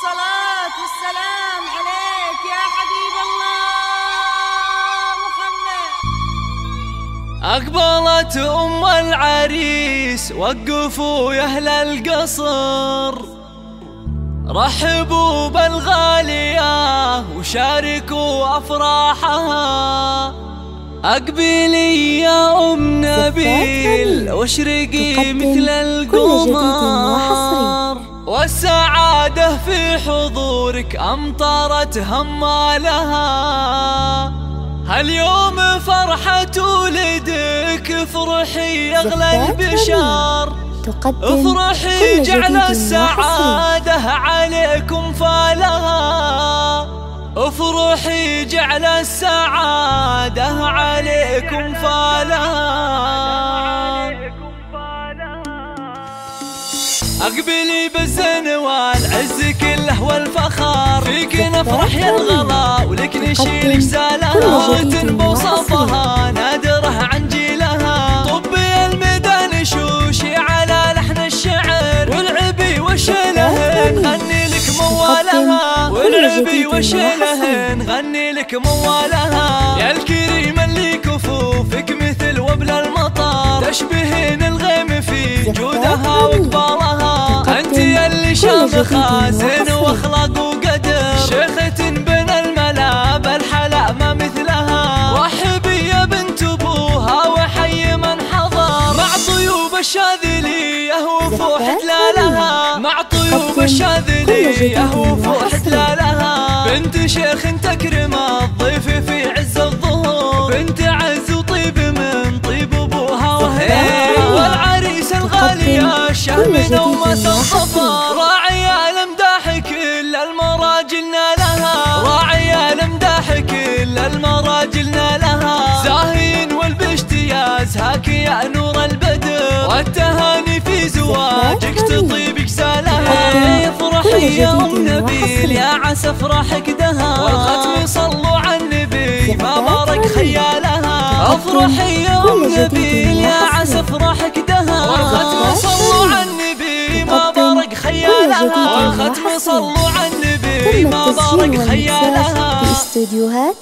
والصلاة والسلام عليك يا حبيب الله محمد. أقبلت أم العريس وقفوا يا أهل القصر. رحبوا بالغالية وشاركوا أفراحها. أقبلي يا أم نبيل واشرقي مثل القمر. والسعادة في حضورك أمطرت همالها هاليوم فرحة ولدك افرحي أغلى البشار تقدم افرحي جعل السعادة عليكم فالها. افرحي جعل السعادة عليكم فالها. أقبلي بالزين والعز كله والفخر فيك نفرح يا الغلا ولك نشيل سالها وتنبو وصفها نادرة عن جيلها. طبي الميدان شوشي على لحن الشعر. والعبي وشلهن غني لك موالها. والعبي وشلهن غني لك موالها. يا الكريم اللي كفوفك مثل وبل المطر تشبهين الغيم في جودها انت زين واخلاق وقدر. شيخة بين الملا بالحلا ما مثلها. رحبي يا بنت أبوها وحي من حضر. مع طيوب الشاذلية وفوح تلالها مع طيوب الشاذلية وفوح تلالها بنت شيخ تكرم الضيف في عز الظهور. بنت عز وطيب من طيب أبوها وهي. والعريس الغالية الشهم نومة الظفر هاك يا نور البدر. والتهاني في زواجك تطيب كسالها افرحي يا ام نبيل يا عسى أفراحك دها والختم. صلوا على النبي. ما بارك خيالها. أفرحي يا ام نبيل يا عسى أفراحك دها والختم. صلوا على النبي. ما بارك خيالها. والختم. صلوا على النبي. ما بارك خيالها. في استوديوهات.